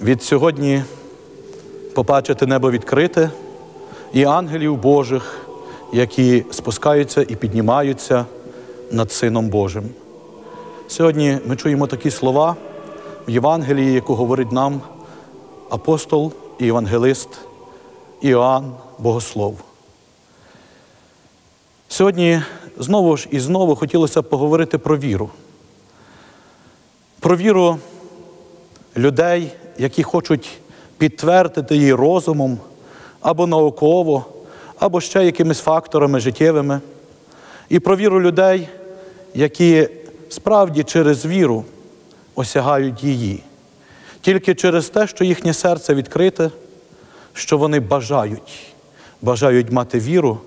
від сьогодні побачити небо відкрите і ангелів Божих, які спускаються і піднімаються над Сином Божим. Сьогодні ми чуємо такі слова в Євангелії, яку говорить нам апостол і євангелист Іоанн Богослов. Сьогодні знову ж і знову хотілося б поговорити про віру. Про віру людей, які хочуть підтвердити її розумом або науково, або ще якимись факторами життєвими. І про віру людей, які справді через віру осягають її, тільки через те, що їхнє серце відкрите, що вони бажають, бажають мати віру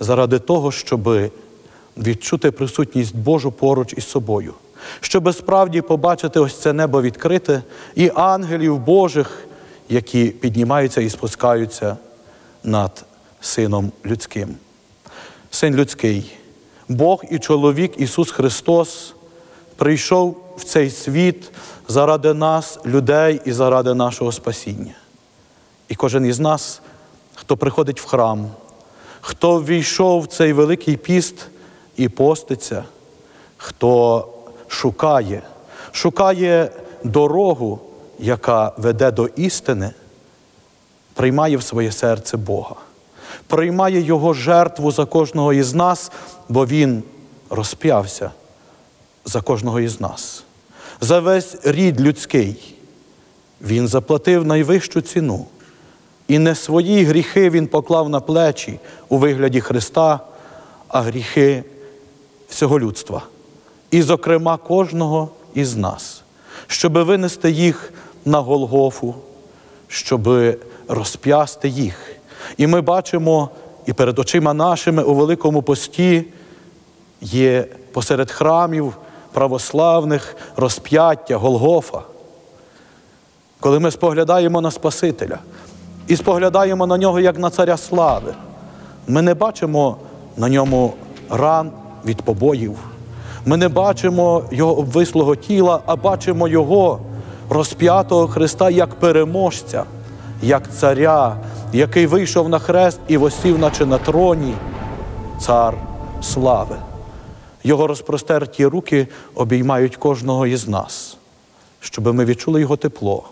заради того, щоб відчути присутність Божу поруч із собою, щоб справді побачити ось це небо відкрите і ангелів Божих, які піднімаються і спускаються над Сином Людським. Син людський, Бог і чоловік Ісус Христос прийшов в цей світ заради нас, людей і заради нашого спасіння. І кожен із нас, хто приходить в храм, хто ввійшов в цей великий піст і поститься, хто шукає, шукає дорогу, яка веде до істини, приймає в своє серце Бога, приймає Його жертву за кожного із нас, бо Він розп'явся за кожного із нас, за весь рід людський. Він заплатив найвищу ціну. І не свої гріхи Він поклав на плечі у вигляді Христа, а гріхи всього людства, і, зокрема, кожного із нас, щоб винести їх на Голгофу, щоб розп'ясти їх. І ми бачимо і перед очима нашими у Великому пості є посеред храмів православних розп'яття Голгофа. Коли ми споглядаємо на Спасителя і споглядаємо на нього як на царя слави, ми не бачимо на ньому ран від побоїв. Ми не бачимо його обвислого тіла, а бачимо Його розп'ятого Христа як переможця, як царя, який вийшов на хрест і восів, наче на троні, цар слави. Його розпростерті руки обіймають кожного із нас, щоб ми відчули Його тепло,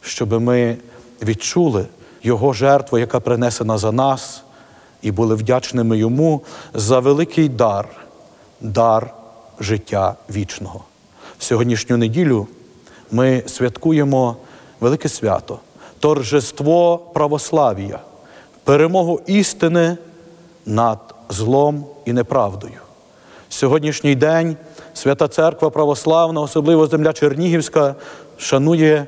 щоб ми відчули Його жертву, яка принесена за нас, і були вдячними Йому за великий дар, дар життя вічного. Сьогоднішню неділю ми святкуємо велике свято, торжество православ'я, перемогу істини над злом і неправдою. Сьогоднішній день Свята Церква Православна, особливо земля Чернігівська, шанує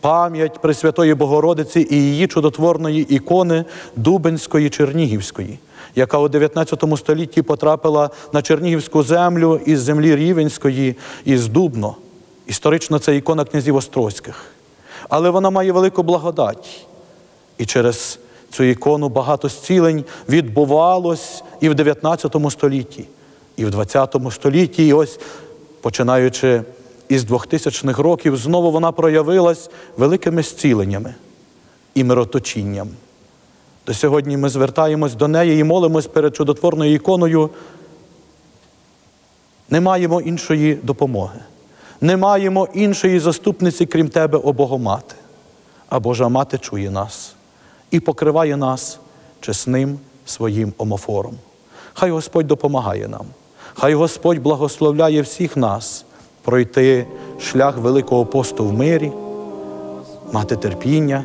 пам'ять Пресвятої Богородиці і її чудотворної ікони Дубенської Чернігівської, яка у 19 столітті потрапила на Чернігівську землю із землі Рівенської, із Дубно. Історично це ікона князів Острозьких. Але вона має велику благодать. І через цю ікону багато зцілень відбувалось і в 19 столітті, і в 20 столітті. І ось, починаючи із 2000-х років, знову вона проявилась великими зціленнями і мироточінням. До сьогодні ми звертаємось до неї і молимось перед чудотворною іконою. Не маємо іншої допомоги, не маємо іншої заступниці, крім тебе, о Богомати. А Божа мати чує нас і покриває нас чесним своїм омофором. Хай Господь допомагає нам, хай Господь благословляє всіх нас пройти шлях Великого посту в мирі, мати терпіння,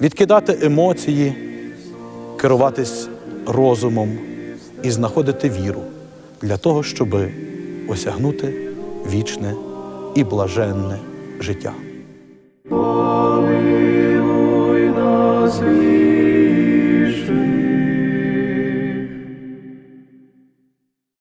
відкидати емоції, керуватись розумом і знаходити віру для того, щоб осягнути вічне і блаженне життя.